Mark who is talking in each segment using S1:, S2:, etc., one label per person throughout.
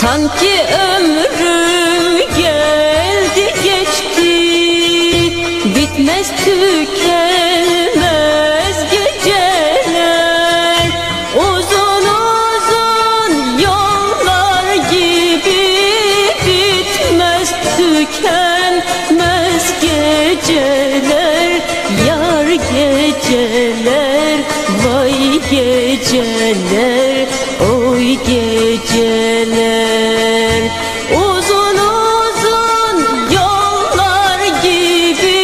S1: Sanki ömrüm geldi geçti. Bitmez tükenmez geceler. Uzun uzun yollar gibi Bitmez tükenmez geceler. Geceler oy geceler. Uzun uzun yollar gibi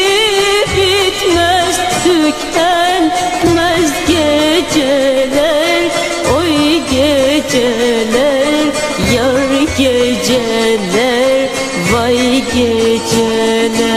S1: bitmez tükenmez geceler. Oy geceler yar geceler vay geceler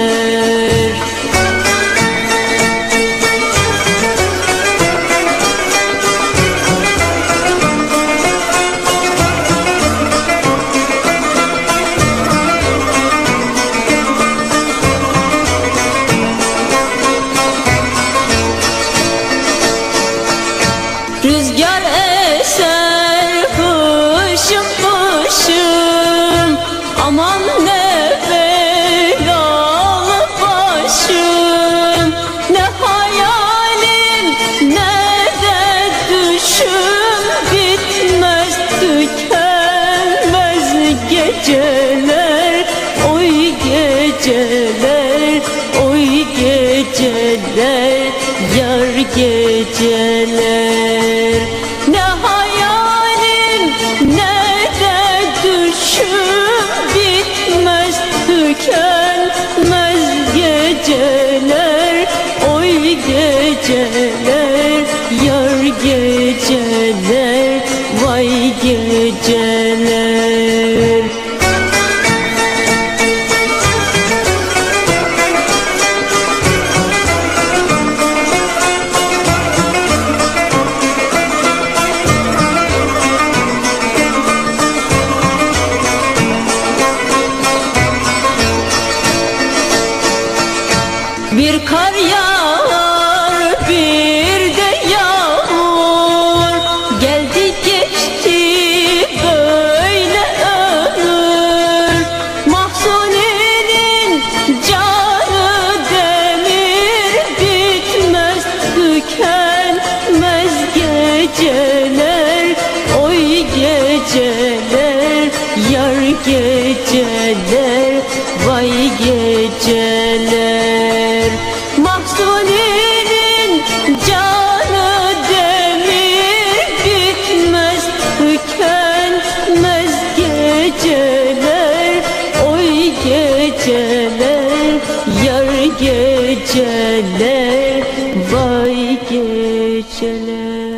S1: geceler Oy geceler oy geceler Yar geceler. Ne hayalim ne de düşüm Bitmez tükenmez geceler. Oy geceler yar geceler geceler Vay geceler. Mahzuninin canı demir Bitmez tükenmez geceler. Oy geceler yar geceler Vay geceler